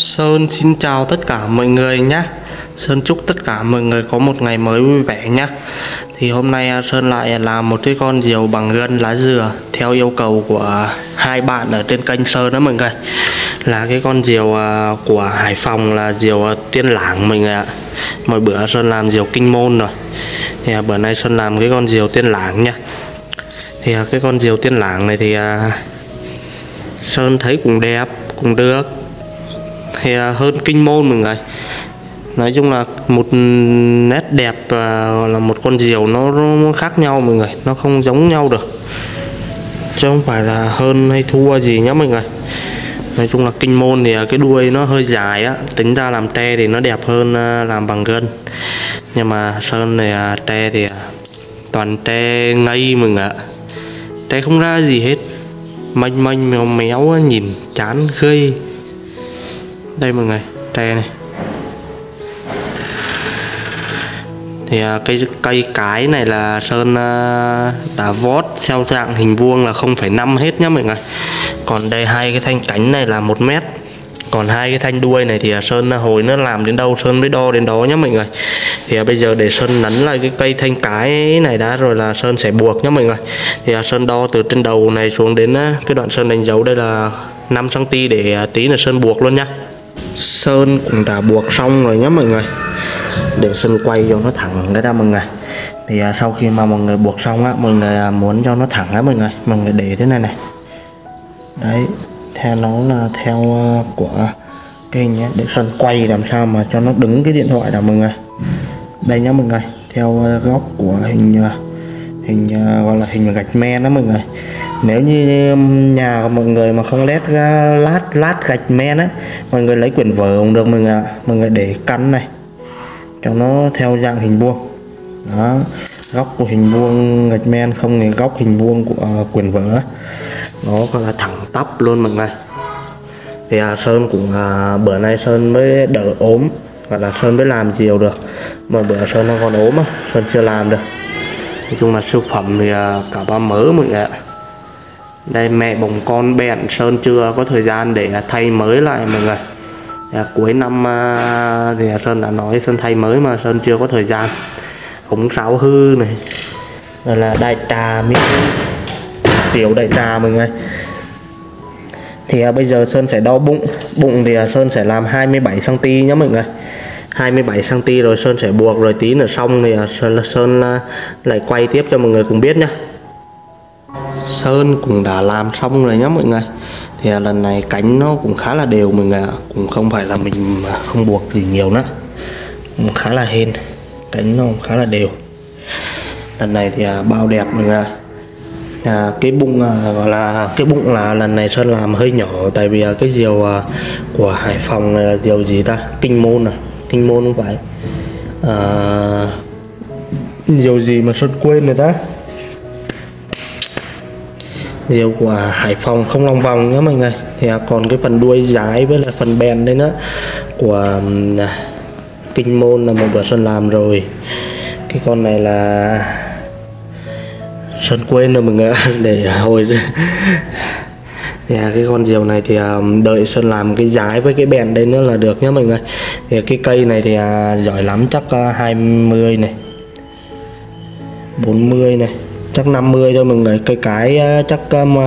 Sơn xin chào tất cả mọi người nhé Sơn chúc tất cả mọi người có một ngày mới vui vẻ nhé Thì hôm nay à, Sơn lại làm một cái con diều bằng gân lá dừa Theo yêu cầu của hai bạn ở trên kênh Sơn đó mọi người. Là cái con diều à, của Hải Phòng, là diều à, tiên lãng mọi người ạ. Mỗi bữa Sơn làm diều kinh môn rồi. Thì bữa nay Sơn làm cái con diều tiên lãng nha Thì cái con diều tiên lãng này thì Sơn thấy cũng đẹp, cũng được thì hơn kinh môn mọi người. Nói chung là một nét đẹp và là một con diều nó, nó khác nhau mọi người nó không giống nhau được. Chứ không phải là hơn hay thua gì nhá mọi người. Nói chung là kinh môn thì cái đuôi nó hơi dài á tính ra làm tre thì nó đẹp hơn à, làm bằng gân. Nhưng mà sơn này à, tre thì à, toàn tre ngây mọi người ạ. Tre không ra gì hết. Manh manh mèo méo nhìn chán khơi đây mọi người tre này. Thì à, cây cây cái này là sơn à, đã vót theo dạng hình vuông là 0,5 hết nhá mọi người. Còn đây hai cái thanh cánh này là một mét. Còn hai cái thanh đuôi này thì à, sơn à, hồi nó làm đến đâu sơn mới đo đến đó nhá mọi người. Thì bây giờ để sơn nắn lại cái cây thanh cái này đã rồi là sơn sẽ buộc nhá mọi người. Thì sơn đo từ trên đầu này xuống đến cái đoạn sơn đánh dấu đây là 5 cm để tí là sơn buộc luôn nhá sơn cũng đã buộc xong rồi nhé mọi người. Để sơn quay cho nó thẳng cái ra mọi người. Thì à, sau khi mà mọi người buộc xong á mọi người à, muốn cho nó thẳng á mọi người. Mọi người để thế này này. Đấy theo nó là theo uh, của cái hình nhé để sơn quay làm sao mà cho nó đứng cái điện thoại đó mọi người. Đây nhá mọi người. Theo uh, góc của hình uh, hình uh, gọi là hình gạch men đó mọi người nếu như um, nhà của mọi người mà không lát lát lát gạch men á mọi người lấy quyển vở cũng được mình ạ ạ. Mọi người để căn này cho nó theo dạng hình vuông. Đó góc của hình vuông gạch men không thì góc hình vuông của uh, quyển vở. Nó gọi là thẳng tắp luôn mọi người. Thì à, sơn cũng à, bữa nay sơn mới đỡ ốm gọi là sơn mới làm nhiều được. Mà bữa sơn nó còn ốm á sơn chưa làm được. Nói chung là siêu phẩm thì à, cả ba mớ mọi người ạ đây mẹ bồng con bẹn sơn chưa có thời gian để thay mới lại mọi người. À, cuối năm à, thì sơn đã nói sơn thay mới mà sơn chưa có thời gian. Cũng sáo hư này. Rồi là đại trà miếng tiểu đại trà mọi người. Thì à, bây giờ sơn sẽ đo bụng. Bụng thì à, sơn sẽ làm 27 cm nhé mọi người. 27 cm rồi sơn sẽ buộc rồi tí nữa xong thì à, sơn, sơn à, lại quay tiếp cho mọi người cùng biết nhá. Sơn cũng đã làm xong rồi nhá mọi người. Thì à, lần này cánh nó cũng khá là đều mọi người ạ. Cũng không phải là mình không buộc gì nhiều nữa. Cũng khá là hên. Cánh nó cũng khá là đều. Lần này thì à, bao đẹp mọi người à, cái bụng à, gọi là cái bụng là lần này sơn làm hơi nhỏ tại vì à, cái diều à, của hải phòng này là diều gì ta? Kinh môn à? Kinh môn không phải. À, diều gì mà sơn quên rồi ta? Diều của Hải Phòng không lòng vòng nhé mọi người. Thì à, còn cái phần đuôi dài với là phần bèn đây nữa của à, kinh môn là một bữa Sơn làm rồi. Cái con này là Sơn quên rồi mọi người để hồi thì à, cái con diều này thì đợi sơn làm cái giái với cái bèn đây nữa là được nhé mọi người. Thì cái cây này thì giỏi lắm, chắc 20 này 40 này chắc 50 thôi mọi người cái cái ờ, chắc um,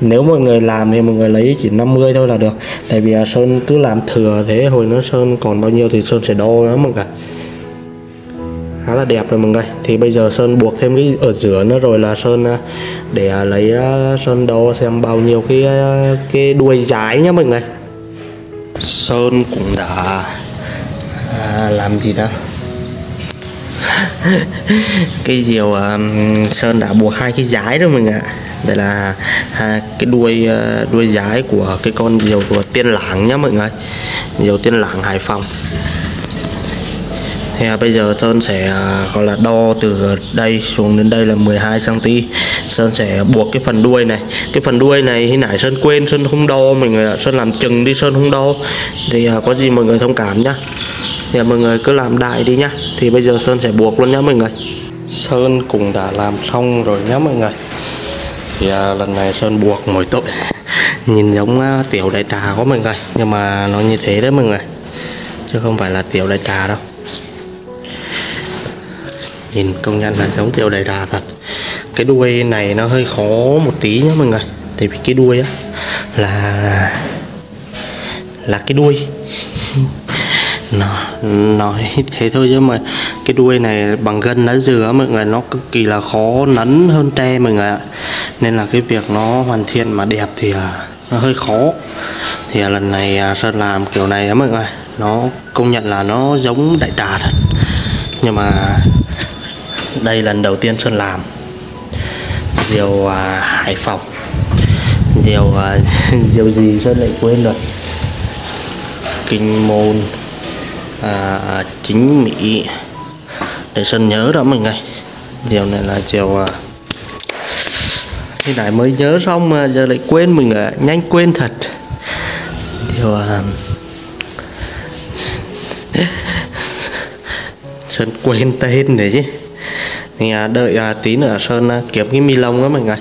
nếu mọi người làm thì mọi người lấy chỉ 50 thôi là được. Tại vì uh, sơn cứ làm thừa thế hồi nó sơn còn bao nhiêu thì sơn sẽ đo đó mọi người. Khá là đẹp rồi mọi người. Thì bây giờ sơn buộc thêm cái ở giữa nữa rồi là sơn uh, để uh, lấy uh, sơn đo xem bao nhiêu cái uh, cái đuôi dài nhá mọi người. Sơn cũng đã à, làm gì đó cái diều um, sơn đã buộc hai cái dái rồi mình ạ. Đây là à, cái đuôi uh, đuôi dái của cái con diều của tiên lãng nhá mọi người. Diều tiên lãng hải phòng. Thì à, bây giờ sơn sẽ à, gọi là đo từ đây xuống đến đây là 12 cm sơn sẽ buộc cái phần đuôi này. Cái phần đuôi này khi nãy sơn quên sơn không đo mình sơn làm chừng đi sơn không đo. Thì à, có gì mọi người thông cảm nhá. Thì à, mọi người cứ làm đại đi nhá thì bây giờ sơn sẽ buộc luôn nhá mọi người. Sơn cũng đã làm xong rồi nhá mọi người. Thì à, lần này sơn buộc mỗi tội. Nhìn giống uh, tiểu đại trà có mọi người nhưng mà nó như thế đấy mọi người chứ không phải là tiểu đại trà đâu. Nhìn công nhận là giống tiểu đại trà thật. Cái đuôi này nó hơi khó một tí nhá mọi người tại vì cái đuôi á là là cái đuôi. nó nói thế thôi chứ mà cái đuôi này bằng gân lá dừa mọi người nó cực kỳ là khó nấn hơn tre mọi người ạ. Nên là cái việc nó hoàn thiện mà đẹp thì à, nó hơi khó. Thì à, lần này à, sơn làm kiểu này á mọi người nó công nhận là nó giống đại trà thật. Nhưng mà đây lần đầu tiên sơn làm. Diều à, hải phòng. Diều à, diều gì sơn lại quên rồi. Kinh môn. À, à, chính mỹ. Để sơn nhớ đó mọi người chiều này là chiều à, khi nãy mới nhớ xong mà giờ lại quên mình à, nhanh quên thật. Chiều à, sơn quên tên đấy chứ. Thì à, đợi à, tí nữa sơn à, kiếm cái mi lông đó mọi người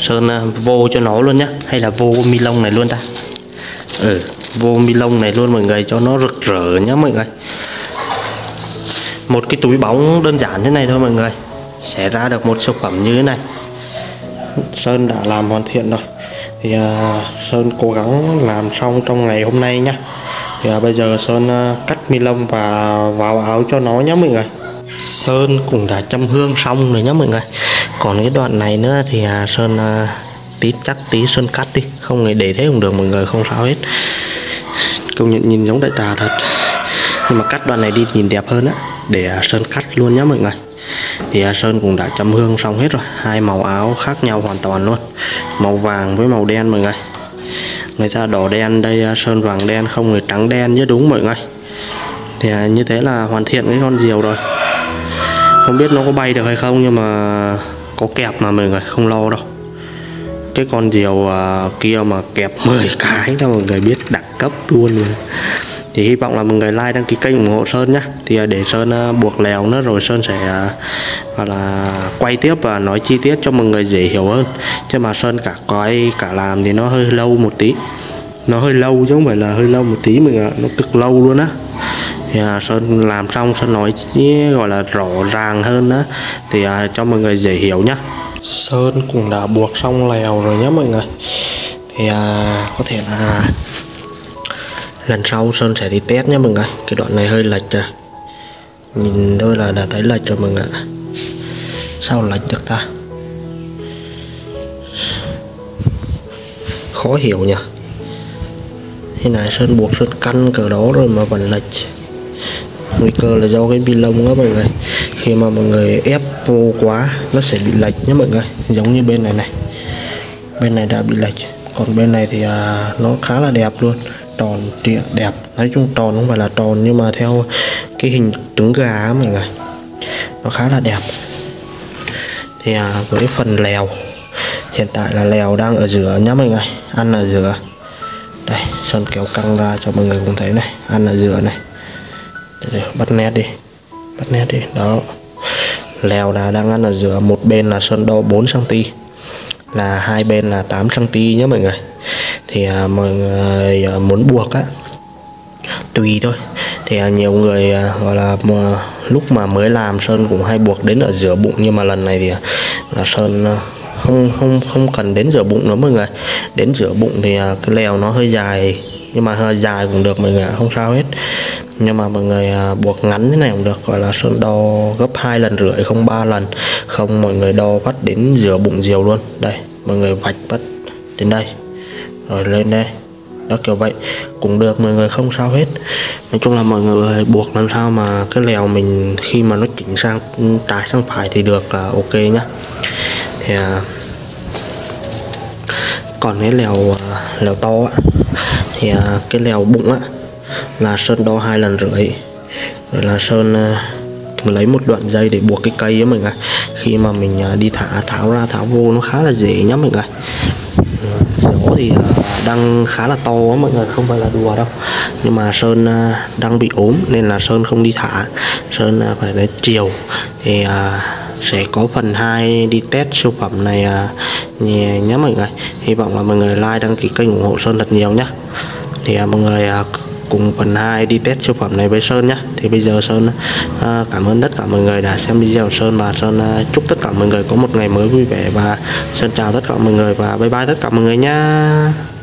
sơn à, vô cho nó luôn nhá. Hay là vô mi lông này luôn ta? Ừ vô mi lông này luôn mọi người cho nó rực rỡ nhá mọi người một cái túi bóng đơn giản thế này thôi mọi người. Sẽ ra được một sản phẩm như thế này. Sơn đã làm hoàn thiện rồi. Thì uh, sơn cố gắng làm xong trong ngày hôm nay nhá. Thì uh, bây giờ sơn uh, cắt mi lông và vào áo cho nó nhé mọi người. Sơn cũng đã châm hương xong rồi nhé mọi người. Còn cái đoạn này nữa thì uh, sơn uh, tí chắc tí sơn cắt đi. Không người để thế cũng được mọi người không sao hết. Công nhận nhìn giống đại trà thật. Nhưng mà cắt đoạn này đi nhìn đẹp hơn á để sơn cắt luôn nhé mọi người. Thì à, sơn cũng đã châm hương xong hết rồi. Hai màu áo khác nhau hoàn toàn luôn. Màu vàng với màu đen mọi người. Người ta đỏ đen đây à, sơn vàng đen không người trắng đen chứ đúng mọi người. Thì à, như thế là hoàn thiện cái con diều rồi. Không biết nó có bay được hay không nhưng mà có kẹp mà mọi người, không lo đâu. Cái con diều kia mà kẹp 10 cái là mọi người biết đẳng cấp luôn rồi thì hy vọng là mọi người like đăng ký kênh ủng hộ sơn nhé thì à, để sơn à, buộc lèo nữa rồi sơn sẽ à, gọi là quay tiếp và nói chi tiết cho mọi người dễ hiểu hơn. Chứ mà sơn cả coi cả làm thì nó hơi lâu một tí. Nó hơi lâu chứ không phải là hơi lâu một tí mình nó cực lâu luôn á. Thì à, sơn làm xong sơn nói gọi là rõ ràng hơn á. Thì à, cho mọi người dễ hiểu nhá. Sơn cũng đã buộc xong lèo rồi nhá mọi người. Thì à, có thể là lần sau sơn sẽ đi test nhé mọi người. Cái đoạn này hơi lệch rồi nhìn thôi là đã thấy lệch rồi mọi người sao lệch được ta? Khó hiểu nhỉ. Thế này sơn buộc sơn căn cỡ đó rồi mà vẫn lệch. Nguy cơ là do cái bi lông đó mọi người. Khi mà mọi người ép vô quá nó sẽ bị lệch nhé mọi người. Giống như bên này này. Bên này đã bị lệch. Còn bên này thì à, nó khá là đẹp luôn tròn trịa đẹp. Nói chung tròn không phải là tròn nhưng mà theo cái hình trứng gà mọi người nó khá là đẹp. Thì à, với phần lèo hiện tại là lèo đang ở giữa nhá mọi người ăn ở giữa. Đây sơn kéo căng ra cho mọi người cùng thấy này ăn ở giữa này. Để bắt nét đi bắt nét đi. Đó lèo là đang ăn ở giữa một bên là sơn đo 4 cm là hai bên là 8 cm nhé mọi người thì à, mọi người à, muốn buộc á, tùy thôi. Thì à, nhiều người gọi là lúc mà mới làm sơn cũng hay buộc đến ở giữa bụng, nhưng mà lần này thì là sơn không không không cần đến giữa bụng nữa mọi người. Đến giữa bụng thì cái lèo nó hơi dài, nhưng mà hơi dài cũng được mọi người không sao hết. Nhưng mà mọi người buộc ngắn thế này cũng được, gọi là sơn đo gấp hai lần rưỡi, không ba lần. Không, mọi người đo bắt đến giữa bụng diều luôn. Đây, mọi người vạch bắt đến đây rồi lên đây. Đó kiểu vậy. Cũng được mọi người không sao hết. Nói chung là mọi người buộc làm sao mà cái lèo mình khi mà nó chỉnh sang trái sang phải thì được là ok nhá. Thì à, còn cái lèo à, lèo to á, thì à, cái lèo bụng á là sơn đo hai lần rưỡi. Rồi là sơn à, mình lấy một đoạn dây để buộc cái cây á mọi người. Khi mà mình à, đi thả tháo ra tháo vô nó khá là dễ nhá mọi người gió thì ờ, đang khá là to á mọi người không phải là đùa đâu. Nhưng mà sơn ờ, đang bị ốm nên là sơn không đi thả. Sơn ờ, phải đến chiều. Thì sẽ có phần 2 đi test siêu phẩm này nhé, nhé mọi người. Hy vọng là mọi người like đăng ký kênh ủng hộ Sơn thật nhiều nhé. Thì mọi người cùng phần 2 đi test siêu phẩm này với Sơn nhé thì bây giờ Sơn à, cảm ơn tất cả mọi người đã xem video của Sơn và Sơn à, chúc tất cả mọi người có một ngày mới vui vẻ và Sơn chào tất cả mọi người và bye bye tất cả mọi người nha.